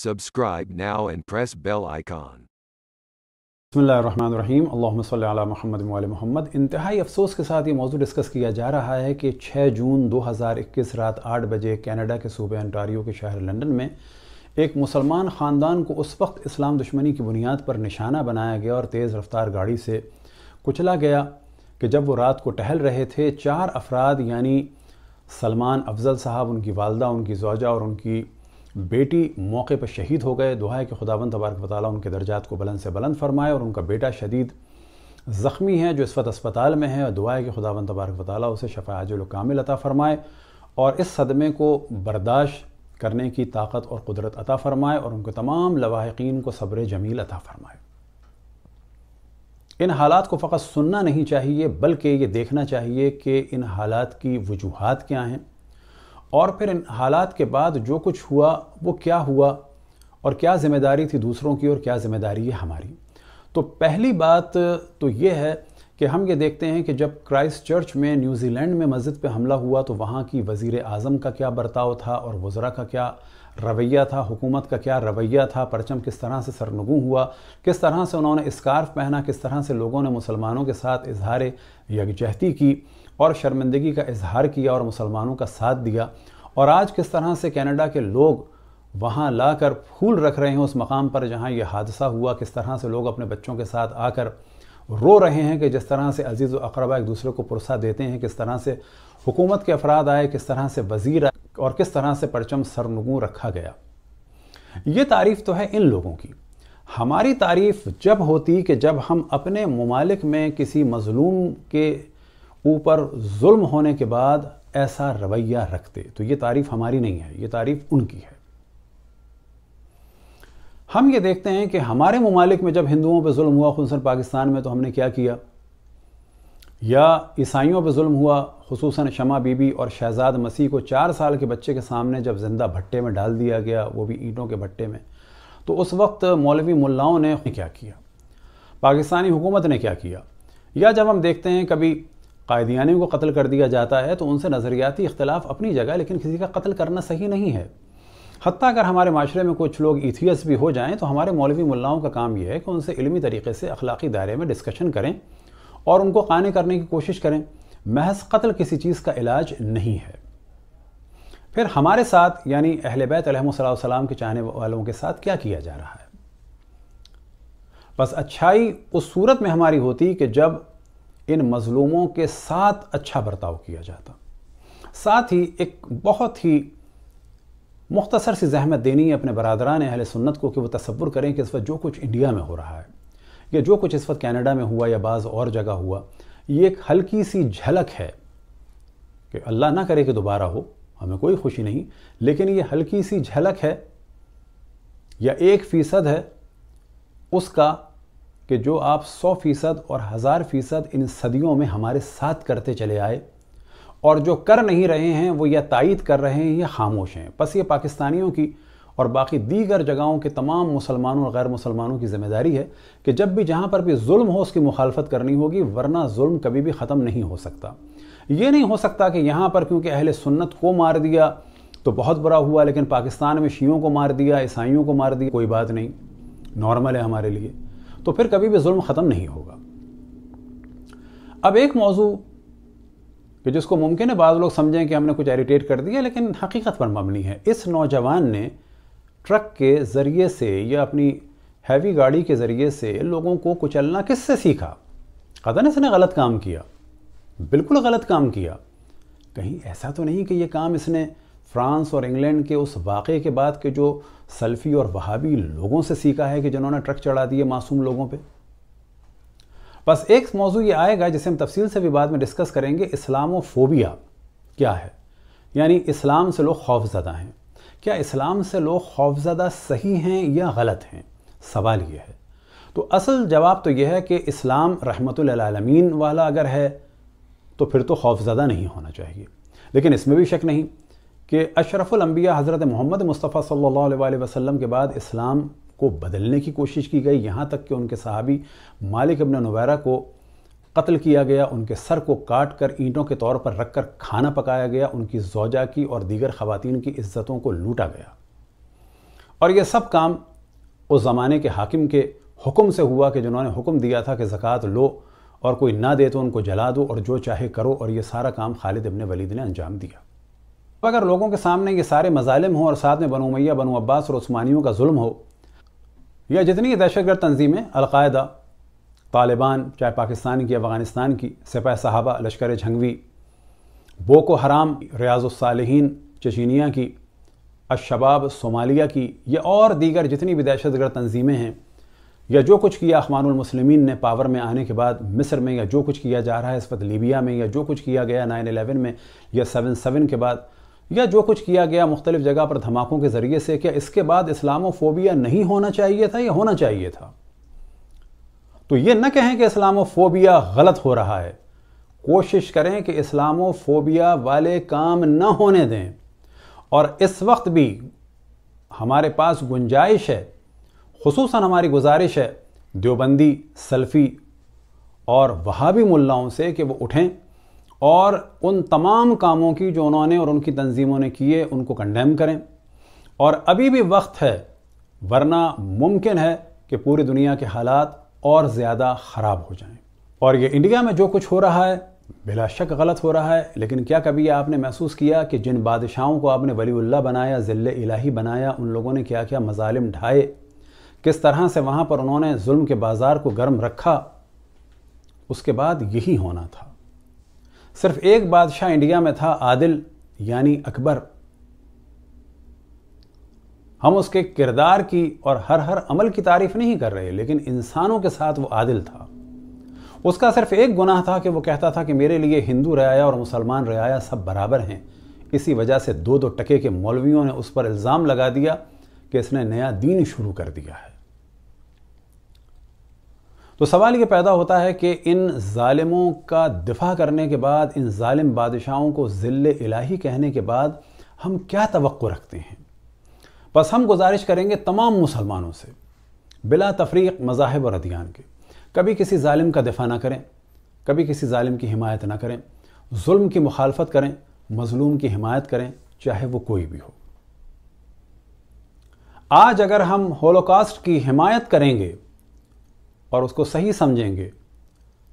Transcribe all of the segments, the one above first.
Subscribe now and press bell icon. बसमीम महमद महमद इंतहाई अफसोस के साथ ये मौजू डिस्कस किया जा रहा है कि 6 जून 2021 रात 8 बजे कनाडा के सूबे अंटारियो के शहर लंदन में एक मुसलमान ख़ानदान को उस वक्त इस्लाम दुश्मनी की बुनियाद पर निशाना बनाया गया और तेज़ रफ्तार गाड़ी से कुचला गया कि जब वो रात को टहल रहे थे, चार अफराद यानी सलमान अफजल साहब, उनकी वालदा, उनकी जौजा और उनकी बेटी मौके पर शहीद हो गए। दुआ है कि खुदावन तबारक वाली उनके दर्जात को बुलंद से बुलंद फरमाए और उनका बेटा शदीद ज़ख्मी है जो इस वक्त अस्पताल में है। और दुआ है कि खुदावन तबारक वाली उसे शफा आजल कामिल अता फ़रमाए और इस सदमे को बर्दाश्त करने की ताकत और कुदरत अता फ़रमाए और उनके तमाम लवाहकीन को सब्र जमील अता फ़रमाए। इन हालात को फ़कत सुनना नहीं चाहिए, बल्कि ये देखना चाहिए कि इन हालात की वजूहत क्या हैं। और फिर इन हालात के बाद जो कुछ हुआ, वो क्या हुआ और क्या ज़िम्मेदारी थी दूसरों की और क्या ज़िम्मेदारी है हमारी। तो पहली बात तो ये है कि हम ये देखते हैं कि जब क्राइस्ट चर्च में न्यूजीलैंड में मस्जिद पे हमला हुआ तो वहाँ की वज़ी अज़म का क्या बर्ताव था और वज़रा का क्या रवैया था, हुकूमत का क्या रवैया था, परचम किस तरह से सरनगू हुआ, किस तरह से उन्होंने स्कार्फ पहना, किस तरह से लोगों ने मुसलमानों के साथ इजहार यकजहती की और शर्मिंदगी का इजहार किया और मुसलमानों का साथ दिया। और आज किस तरह से कनाडा के लोग वहाँ लाकर फूल रख रहे हैं उस मकाम पर जहाँ ये हादसा हुआ, किस तरह से लोग अपने बच्चों के साथ आकर रो रहे हैं कि जिस तरह से अज़ीज़ व अकरबा एक दूसरे को पुरसा देते हैं, किस तरह से हुकूमत के अफराद आए, किस तरह से वज़ीर आए और किस तरह से परचम सरनगू रखा गया। ये तारीफ़ तो है इन लोगों की। हमारी तारीफ़ जब होती कि जब हम अपने ममालिक में किसी मज़लूम के ऊपर जुल्म होने के बाद ऐसा रवैया रखते। तो ये तारीफ़ हमारी नहीं है, ये तारीफ़ उनकी है। हम ये देखते हैं कि हमारे ममालिक में जब हिंदुओं पर जुल्म हुआ खुसन पाकिस्तान में तो हमने क्या किया? या ईसाइयों पर जुल्म हुआ खसूस शमा बीबी और शहजाद मसीह को चार साल के बच्चे के सामने जब ज़िंदा भट्टे में डाल दिया गया, वो भी ईंटों के भट्टे में तो उस वक्त मौलवी मुल्लाओं ने क्या किया? पाकिस्तानी हुकूमत ने क्या किया? या जब हम देखते हैं कभी कायदियानियों को कत्ल कर दिया जाता है तो उनसे नज़रियाती इख्तलाफ अपनी जगह लेकिन किसी का कत्ल करना सही नहीं है। हती अगर हमारे माशरे में कुछ लोग इथियस भी हो जाएँ तो हमारे मौलवी मुल्लाओं का काम यह है कि उनसे इलमी तरीके से अखलाकी दायरे में डिस्कशन करें और उनको काने करने की कोशिश करें। महज कत्ल किसी चीज़ का इलाज नहीं है। फिर हमारे साथ, यानी अहल बैत सलाम के चाहने वालों के साथ क्या किया जा रहा है? बस अच्छाई उस सूरत में हमारी होती कि जब इन मज़लूमों के साथ अच्छा बर्ताव किया जाता। साथ ही एक बहुत ही मुख्तसर सी जहमत देनी है अपने बरदरान अहल सुन्नत को कि वो तस्वुर करें कि इस वक्त जो कुछ इंडिया में हो रहा है, या जो कुछ इस वक्त कनाडा में हुआ या बाज़ और जगह हुआ, ये एक हल्की सी झलक है कि अल्लाह ना करे कि दोबारा हो, हमें कोई खुशी नहीं, लेकिन ये हल्की सी झलक है, या एक फ़ीसद है, उसका कि जो आप सौ फ़ीसद और हज़ार फ़ीसद इन सदियों में हमारे साथ करते चले आए और जो कर नहीं रहे हैं, वो या तायद कर रहे हैं या खामोश हैं। बस ये पाकिस्तानियों की और बाकी दीगर जगहों के तमाम मुसलमानों और गैर मुसलमानों की ज़िम्मेदारी है कि जब भी जहाँ पर भी जुल्म हो, उसकी मुखालफत करनी होगी, वरना जुल्म कभी भी ख़त्म नहीं हो सकता। ये नहीं हो सकता कि यहाँ पर क्योंकि अहल सुन्नत को मार दिया तो बहुत बुरा हुआ, लेकिन पाकिस्तान में शीयों को मार दिया, ईसाइयों को मार दिया, कोई बात नहीं। नॉर्मल है हमारे लिए। तो फिर कभी भी जुल्म ख़त्म नहीं होगा। अब एक मौजू कि जिसको मुमकिन है, बाद लोग समझें कि हमने कुछ एरिटेट कर दिया, लेकिन हकीकत पर मबनी है। इस नौजवान ने ट्रक के ज़रिए से या अपनी हैवी गाड़ी के ज़रिए से लोगों को कुचलना किससे सीखा? कदन इसने गलत काम किया। बिल्कुल गलत काम किया। कहीं ऐसा तो नहीं कि ये काम इसने फ्रांस और इंग्लैंड के उस वाक़े के बाद के जो सल्फ़ी और वहाबी लोगों से सीखा है कि जिन्होंने ट्रक चढ़ा दिए मासूम लोगों पे। बस एक मौजू ये आएगा जिसे हम तफसील से भी बाद में डिस्कस करेंगे, इस्लामोफोबिया क्या है? यानी इस्लाम से लोग खौफजदा हैं। क्या इस्लाम से लोग खौफजदा सही हैं या गलत हैं? सवाल ये है। तो असल जवाब तो यह है कि इस्लाम रहमतुल्लामीन वाला अगर है तो फिर तो खौफजदा नहीं होना चाहिए। लेकिन इसमें भी शक नहीं। कि अशरफुलम्बिया हज़रत मोहम्मद मुस्तफ़ा अलैहि वसल्लम के बाद इस्लाम को बदलने की कोशिश की गई। यहाँ तक कि उनके सहाबी मालिक इबन नुवैरा को कत्ल किया गया, उनके सर को काट कर ईंटों के तौर पर रख कर खाना पकाया गया, उनकी जोजा की और दीगर ख़वातीन की इज़्ज़तों को लूटा गया। और ये सब काम उस ज़माने के हाकिम के हुक्म से हुआ कि जिन्होंने हुक्म दिया था कि ज़क़़त लो और कोई ना दे तो उनको जला दो और जो चाहे करो और ये सारा काम खालिद इबन वलीद ने अंजाम दिया। अगर लोगों के सामने ये सारे मजालिम हों और साथ में बनु मैया बनु अब्बास और उस्मानियों का जुल्म हो, या जितनी दहशतगर्द तंजीमें, अलकायदा, तालिबान, चाहे पाकिस्तान की, अफ़गानिस्तान की, सिपह साहबा, लश्कर झंगवी बोको हराम रियाज़ुलसालहीन चचीनिया की, अशबाब, सोमालिया की, या और दीगर जितनी भी दहशतगर्द तंजीमें हैं, या जो कुछ किया अखबानमसलमिन ने पावर में आने के बाद मिस्र में, या जो कुछ किया जा रहा है इस वक्त लीबिया में, या जो कुछ किया गया नाइन एलेवन में, या सेवन सेवन के बाद या जो कुछ किया गया मुख्तलिफ़ जगह पर धमाकों के ज़रिए से, क्या इसके बाद इस्लामोफोबिया नहीं होना चाहिए था? या होना चाहिए था। तो ये न कहें कि इस्लामोफोबिया गलत हो रहा है। कोशिश करें कि इस्लामोफोबिया वाले काम न होने दें। और इस वक्त भी हमारे पास गुंजाइश है खसूस हमारी गुजारिश है, देवबंदी, सल्फ़ी और वहाबी मुल्लाओं से कि वो उठें। और उन तमाम कामों की जो उन्होंने और उनकी तंजीमों ने किए, उनको कंडेम करें। और अभी भी वक्त है, वरना मुमकिन है कि पूरी दुनिया के हालात और ज़्यादा ख़राब हो जाएँ। और ये इंडिया में जो कुछ हो रहा है, बिला शक गलत हो रहा है, लेकिन क्या कभी आपने महसूस किया कि जिन बादशाहों को आपने वलीउल्ला बनाया, ज़िल्ल इलाही बनाया, उन लोगों ने क्या क्या मजालिम ढाए? किस तरह से वहाँ पर उन्होंने जुल्म के बाज़ार को गर्म रखा? उसके बाद यही होना था। सिर्फ़ एक बादशाह इंडिया में था आदिल, यानी अकबर। हम उसके किरदार की और हर हर अमल की तारीफ़ नहीं कर रहे, लेकिन इंसानों के साथ वो आदिल था। उसका सिर्फ़ एक गुनाह था कि वो कहता था कि मेरे लिए हिंदू रयाया और मुसलमान रयाया सब बराबर हैं। इसी वजह से दो दो टके के मौलवियों ने उस पर इल्ज़ाम लगा दिया कि इसने नया दीन शुरू कर दिया है। तो सवाल ये पैदा होता है कि इन ालिमों का दिफा करने के बाद, इन ालिम बादशाहों को ज़िल्ल इलाही कहने के बाद हम क्या तो रखते हैं? बस हम गुजारिश करेंगे तमाम मुसलमानों से, बिला तफरीक मजाहब और अदियान के। कभी किसी ालिम का दिफा ना करें, कभी किसी ालिम की हिमायत ना करें, जुल्म की मुखालफत करें, मजलूम की हिमायत करें, चाहे वो कोई भी हो। आज अगर हम होलोकास्ट की हिमायत करेंगे और उसको सही समझेंगे।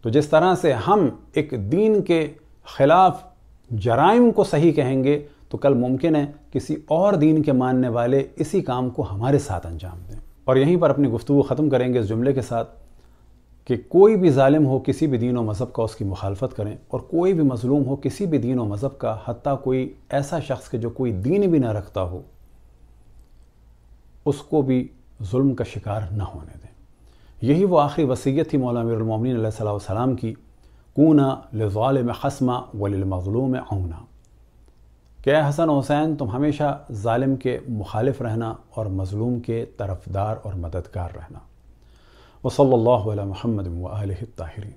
तो जिस तरह से हम एक दीन के खिलाफ जराइम को सही कहेंगे तो कल मुमकिन है किसी और दीन के मानने वाले इसी काम को हमारे साथ अंजाम दें। और यहीं पर अपनी गुफ्तु ख़त्म करेंगे इस जुमले के साथ कि कोई भी ालिम हो किसी भी दीन व मज़हब का उसकी मुखालफत करें, और कोई भी मज़लूम हो किसी भी दीन व मज़हब का हती कोई ऐसा शख्स के जो कोई दीन भी ना रखता हो, उसको भी जुल्म का शिकार न होने दें। यही वो आखिरी वसीयत थी मौलामीरमिन सलाम की, कूना में खसमा वलमज़लूम आना क्या हसन हुसैन, तुम हमेशा ालिम के मुखालिफ रहना और मज़लूम के तरफदार और मददगार रहना। वसल महमद व ताहरीन।